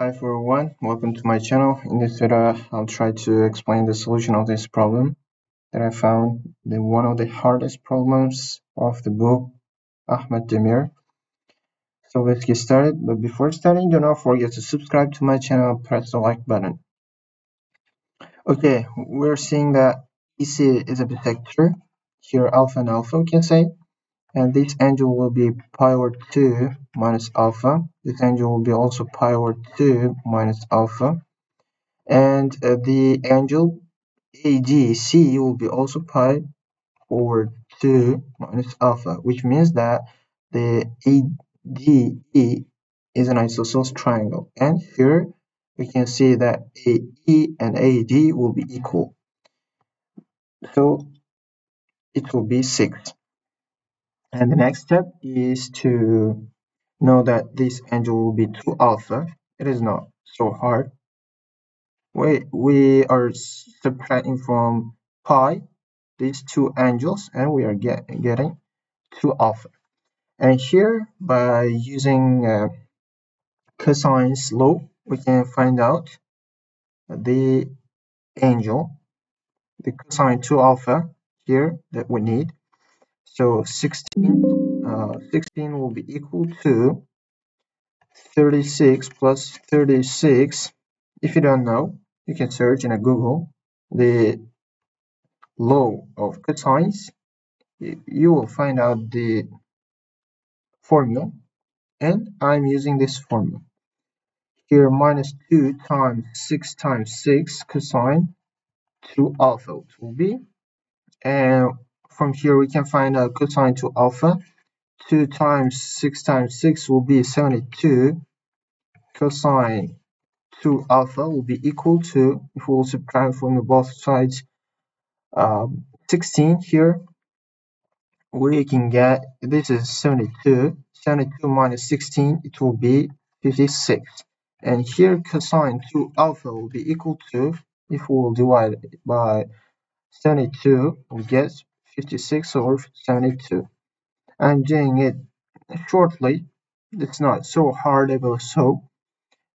Hi everyone, welcome to my channel. In this video, I'll try to explain the solution of this problem that I found the one of the hardest problems of the book Ahmad Demir. So let's get started. But before starting, do not forget to subscribe to my channel, press the like button. Okay, we're seeing that EC is a bisector. Here alpha and alpha we can say and this angle will be pi over 2 minus alpha. This angle will be also pi over 2 minus alpha. And uh, the angle ADC will be also pi over 2 minus alpha which means that the ADE is an isosceles triangle. And here we can see that AE and AD will be equal. So it will be 6 and the next step is to know that this angle will be 2 alpha. It is not so hard. We, we are subtracting from pi these two angles and we are get, getting 2 alpha. And here by using uh, cosine's law we can find out the angle, the cosine 2 alpha here that we need so 16, uh, 16 will be equal to 36 plus 36. If you don't know, you can search in a Google the law of cosines. You will find out the formula and I'm using this formula. Here minus 2 times 6 times 6 cosine 2 alpha will be and from here we can find a cosine to alpha. 2 times 6 times 6 will be 72 cosine 2 alpha will be equal to if we will subtract from the both sides um, 16 here we can get this is 72 72 minus 16 it will be 56 and here cosine 2 alpha will be equal to if we will divide by 72 we get 56 over 72. I'm doing it shortly. It's not so hard about so.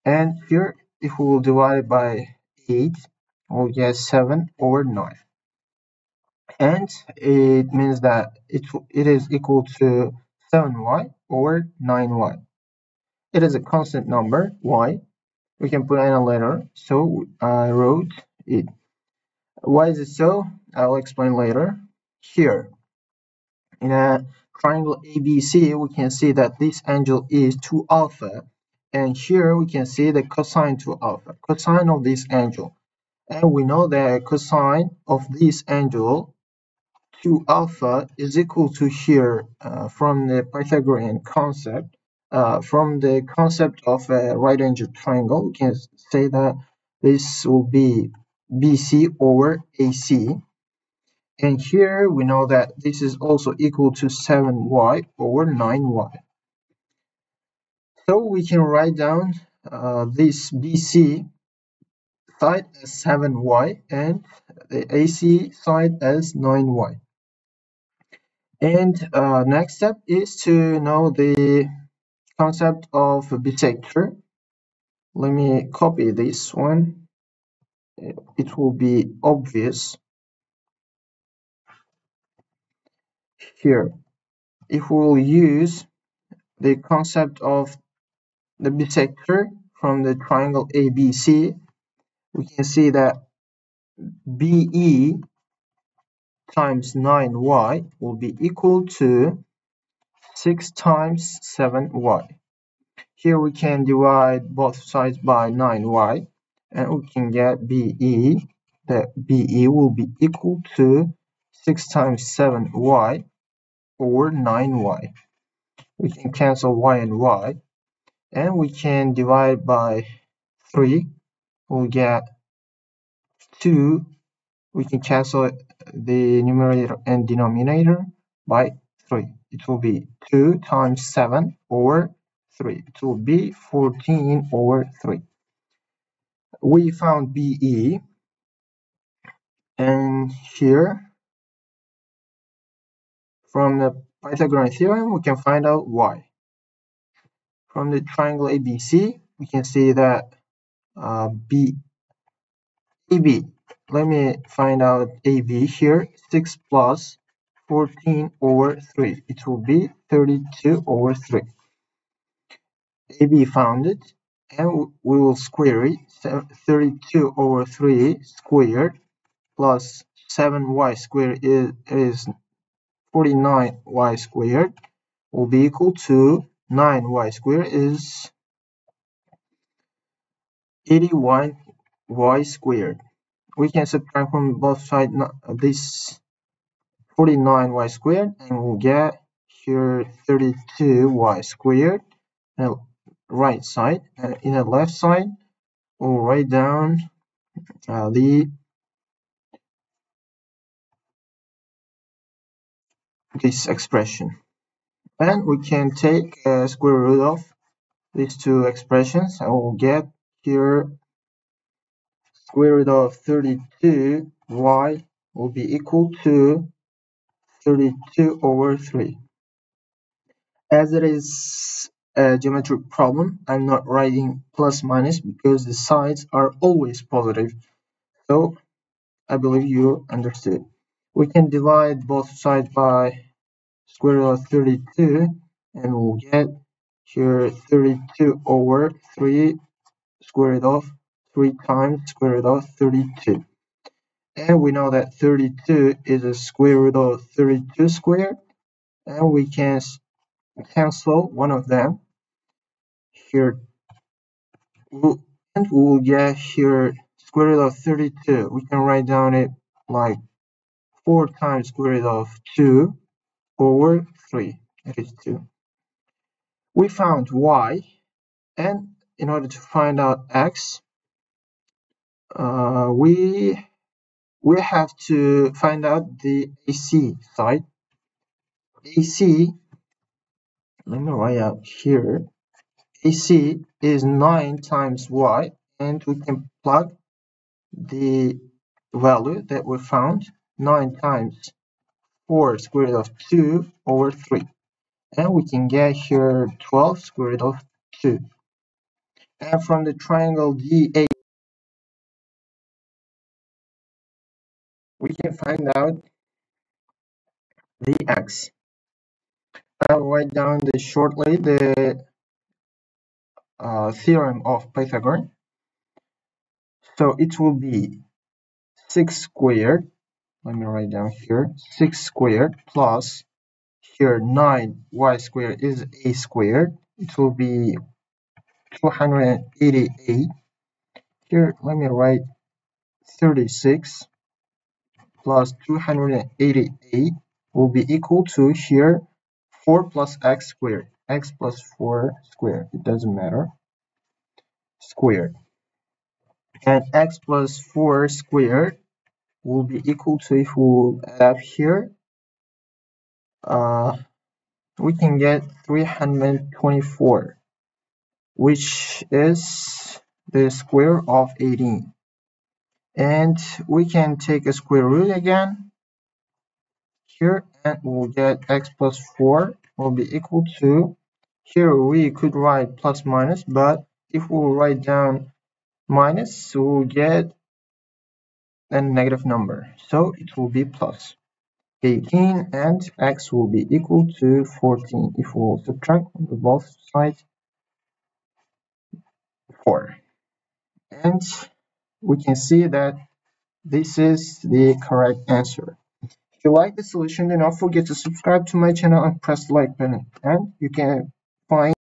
And here, if we will divide it by 8, we'll get 7 over 9. And it means that it, it is equal to 7y over 9y. It is a constant number, y. We can put in a letter, so I wrote it. Why is it so? I'll explain later here. In a triangle ABC we can see that this angle is 2 alpha and here we can see the cosine 2 alpha cosine of this angle. And we know that cosine of this angle 2 alpha is equal to here uh, from the Pythagorean concept uh, from the concept of a right angle triangle. We can say that this will be BC over AC and here we know that this is also equal to 7y over 9y. So we can write down uh, this BC side as 7y and the AC side as 9y. And uh, next step is to know the concept of bisector. Let me copy this one. It will be obvious. Here. If we will use the concept of the bisector from the triangle ABC, we can see that BE times 9y will be equal to 6 times 7y. Here we can divide both sides by 9y and we can get BE that BE will be equal to 6 times 7y or 9y. We can cancel y and y and we can divide by 3. We'll get 2. We can cancel the numerator and denominator by 3. It will be 2 times 7 over 3. It will be 14 over 3. We found BE and here from the Pythagorean theorem, we can find out y. From the triangle ABC, we can see that uh, b ab let me find out ab here. 6 plus 14 over 3 it will be 32 over 3 ab found it and we will square it. 32 over 3 squared plus 7y squared is, is 49y squared will be equal to 9y squared is 81y squared. We can subtract from both sides this 49y squared and we'll get here 32y squared in the right side in the left side we'll write down uh, the this expression. And we can take a square root of these two expressions and we'll get here square root of 32 y will be equal to 32 over 3 as it is a geometric problem i'm not writing plus minus because the sides are always positive. So i believe you understood we can divide both sides by square root of 32 and we'll get here 32 over 3 square root of 3 times square root of 32 and we know that 32 is a square root of 32 squared and we can cancel one of them here. And we will get here square root of 32 we can write down it like 4 times square root of 2 over 3 it is 2 we found y and in order to find out x uh, we we have to find out the AC side. AC let me write out here. AC is 9 times y and we can plug the value that we found 9 times 4 square root of 2 over 3 and we can get here 12 square root of 2 and from the triangle DA we can find out the x. I'll write down the shortly the uh, theorem of Pythagoras so it will be 6 squared let me write down here. 6 squared plus here 9 y squared is a squared. It will be 288 here let me write 36 plus 288 will be equal to here 4 plus x squared. X plus 4 squared it doesn't matter. Squared. And x plus 4 squared will be equal to if we add here uh, we can get 324 which is the square of 18 and we can take a square root again here and we'll get x plus 4 will be equal to here we could write plus minus but if we write down minus we'll get a negative number. So it will be plus 18 and x will be equal to 14 if we'll subtract on the both sides 4 and we can see that this is the correct answer. If you like the solution do not forget to subscribe to my channel and press the like button. And you can